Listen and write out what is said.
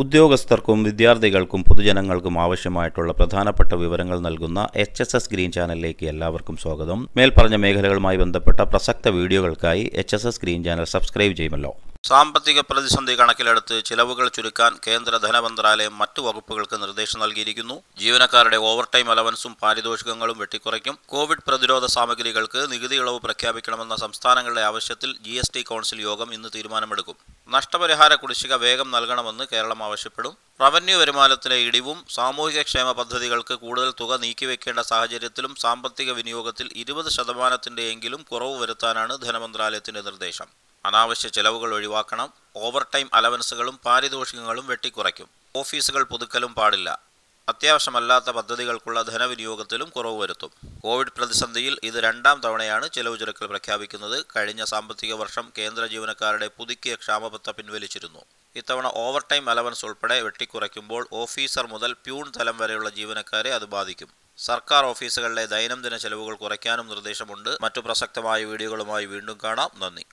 ഉദ്യോഗസ്ഥർക്കും വിദ്യാർത്ഥികൾക്കും പൊതുജനങ്ങൾക്കും ആവശ്യമായിട്ടുള്ള പ്രധാനപ്പെട്ട വിവരങ്ങൾ നൽകുന്ന എച്ച് എസ് എസ് ഗ്രീൻ ചാനലിലേക്ക് എല്ലാവർക്കും സ്വാഗതം. മേൽപ്പറഞ്ഞ മേഖലകളുമായി ബന്ധപ്പെട്ട പ്രസക്ത വീഡിയോകൾക്കായി H S S green channel subscribe ചെയ്യുമല്ലോ. സാമ്പത്തിക പ്രതിസന്ധി കണക്കിലെടുത്ത് ചിലവുകൾ ചുരുക്കാൻ കേന്ദ്ര ധനമന്ത്രാലയം മറ്റു വകുപ്പുകൾക്ക് നിർദ്ദേശം നൽകിയിരിക്കുന്നു. ജീവനക്കാരുടെ ഓവർ ടൈം അലവൻസും പാരിതോഷികങ്ങളും വെട്ടിക്കുറയ്ക്കും. കോവിഡ് പ്രതിരോധ സാമഗ്രികൾക്ക് നികുതി ഇളവ് പ്രഖ്യാപിക്കണമെന്ന സംസ്ഥാനങ്ങളുടെ ആവശ്യത്തിൽ ജി കൗൺസിൽ യോഗം ഇന്ന് തീരുമാനമെടുക്കും. നഷ്ടപരിഹാര കുടിശ്ശിക വേഗം നൽകണമെന്ന് കേരളം ആവശ്യപ്പെടും. റവന്യൂ വരുമാനത്തിലെ ഇടിവും സാമൂഹിക ക്ഷേമ പദ്ധതികൾക്ക് കൂടുതൽ തുക നീക്കിവെക്കേണ്ട സാഹചര്യത്തിലും സാമ്പത്തിക വിനിയോഗത്തിൽ ഇരുപത് ശതമാനത്തിന്റെയെങ്കിലും കുറവ് വരുത്താനാണ് ധനമന്ത്രാലയത്തിന്റെ നിർദ്ദേശം. അനാവശ്യ ചെലവുകൾ ഒഴിവാക്കണം. ഓവർടൈം അലവൻസുകളും പാരിതോഷികങ്ങളും വെട്ടിക്കുറയ്ക്കും. ഓഫീസുകൾ പുതുക്കലും പാടില്ല. അത്യാവശ്യമല്ലാത്ത പദ്ധതികൾക്കുള്ള ധനവിനിയോഗത്തിലും കുറവ് വരുത്തും. കോവിഡ് പ്രതിസന്ധിയിൽ ഇത് രണ്ടാം തവണയാണ് ചെലവ് ചുരുക്കൽ പ്രഖ്യാപിക്കുന്നത്. കഴിഞ്ഞ സാമ്പത്തിക വർഷം കേന്ദ്ര ജീവനക്കാരുടെ പുതുക്കിയ ക്ഷാമബത്ത പിൻവലിച്ചിരുന്നു. ഇത്തവണ ഓവർ ടൈം അലവൻസ് ഉൾപ്പെടെ വെട്ടിക്കുറയ്ക്കുമ്പോൾ ഓഫീസർ മുതൽ പ്യൂൺ തലം വരെയുള്ള ജീവനക്കാരെ അത് ബാധിക്കും. സർക്കാർ ഓഫീസുകളിലെ ദൈനംദിന ചെലവുകൾ കുറയ്ക്കാനും നിർദ്ദേശമുണ്ട്. മറ്റു പ്രസക്തമായ വീഡിയോകളുമായി വീണ്ടും കാണാം. നന്ദി.